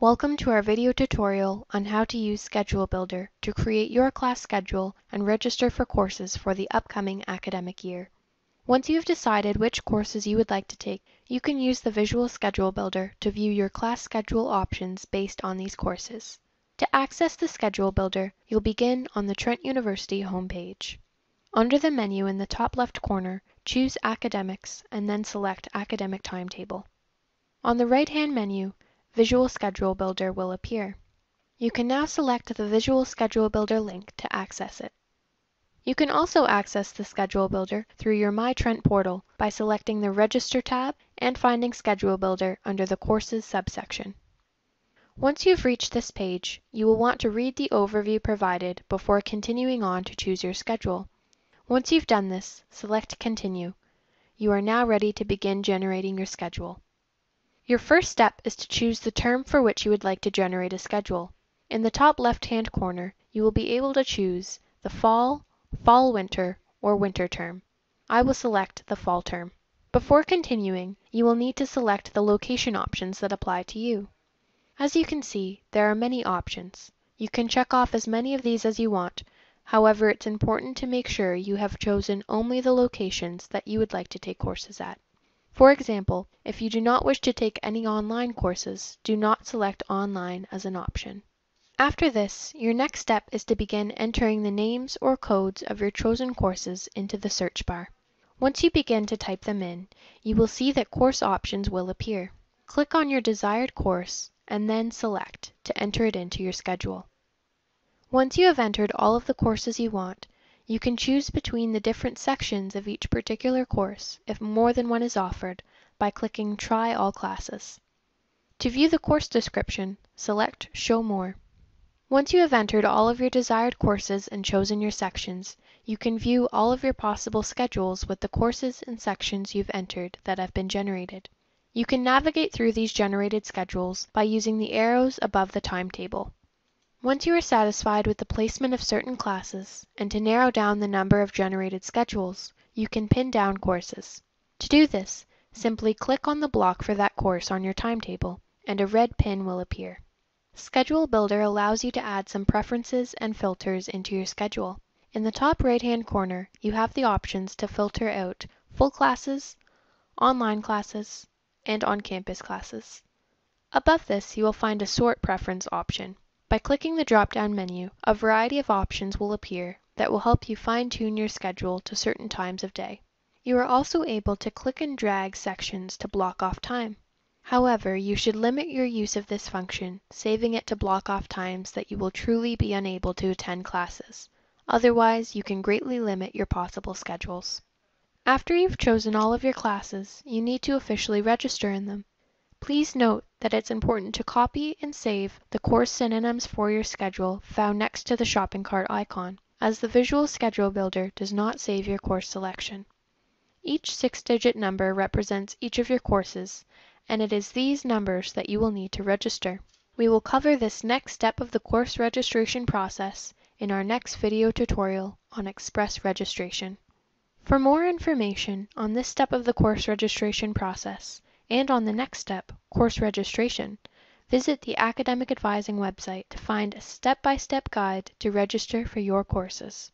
Welcome to our video tutorial on how to use Schedule Builder to create your class schedule and register for courses for the upcoming academic year. Once you have decided which courses you would like to take, you can use the Visual Schedule Builder to view your class schedule options based on these courses. To access the Schedule Builder, you'll begin on the Trent University homepage. Under the menu in the top left corner, choose Academics and then select Academic Timetable. On the right-hand menu, Visual Schedule Builder will appear. You can now select the Visual Schedule Builder link to access it. You can also access the Schedule Builder through your MyTrent portal by selecting the Register tab and finding Schedule Builder under the Courses subsection. Once you've reached this page, you will want to read the overview provided before continuing on to choose your schedule. Once you've done this, select Continue. You are now ready to begin generating your schedule. Your first step is to choose the term for which you would like to generate a schedule. In the top left-hand corner, you will be able to choose the fall, fall-winter, or winter term. I will select the fall term. Before continuing, you will need to select the location options that apply to you. As you can see, there are many options. You can check off as many of these as you want. However, it's important to make sure you have chosen only the locations that you would like to take courses at. For example, if you do not wish to take any online courses, do not select online as an option. After this, your next step is to begin entering the names or codes of your chosen courses into the search bar. Once you begin to type them in, you will see that course options will appear. Click on your desired course and then select to enter it into your schedule. Once you have entered all of the courses you want, you can choose between the different sections of each particular course if more than one is offered by clicking Try All Classes. To view the course description, select Show More. Once you have entered all of your desired courses and chosen your sections, you can view all of your possible schedules with the courses and sections you've entered that have been generated. You can navigate through these generated schedules by using the arrows above the timetable. Once you are satisfied with the placement of certain classes, and to narrow down the number of generated schedules, you can pin down courses. To do this, simply click on the block for that course on your timetable, and a red pin will appear. Schedule Builder allows you to add some preferences and filters into your schedule. In the top right-hand corner, you have the options to filter out full classes, online classes, and on-campus classes. Above this, you will find a Sort Preference option. By clicking the drop-down menu, a variety of options will appear that will help you fine-tune your schedule to certain times of day. You are also able to click and drag sections to block off time. However, you should limit your use of this function, saving it to block off times that you will truly be unable to attend classes. Otherwise, you can greatly limit your possible schedules. After you've chosen all of your classes, you need to officially register in them. Please note that it's important to copy and save the course synonyms for your schedule found next to the shopping cart icon, as the Visual Schedule Builder does not save your course selection. Each six-digit number represents each of your courses, and it is these numbers that you will need to register. We will cover this next step of the course registration process in our next video tutorial on Express Registration. For more information on this step of the course registration process, and on the next step, course registration, visit the Academic Advising website to find a step-by-step guide to register for your courses.